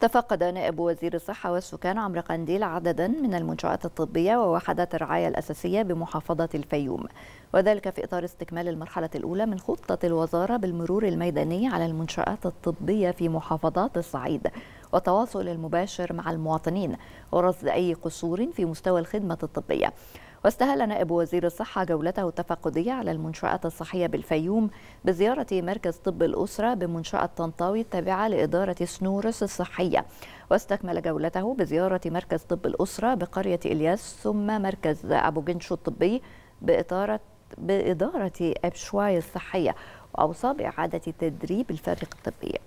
تفقد نائب وزير الصحة والسكان عمرو قنديل عددا من المنشآت الطبية ووحدات الرعاية الأساسية بمحافظة الفيوم. وذلك في إطار استكمال المرحلة الأولى من خطة الوزارة بالمرور الميداني على المنشآت الطبية في محافظات الصعيد. والتواصل المباشر مع المواطنين ورصد أي قصور في مستوى الخدمة الطبية. واستهل نائب وزير الصحة جولته التفقدية على المنشآت الصحية بالفيوم بزيارة مركز طب الأسرة بمنشأة طنطاوي التابعة لإدارة سنورس الصحية. واستكمل جولته بزيارة مركز طب الأسرة بقرية إلياس ثم مركز أبو جنشو الطبي بإدارة بإدارة أبشواي الصحية وأوصى بإعادة تدريب الفريق الطبي.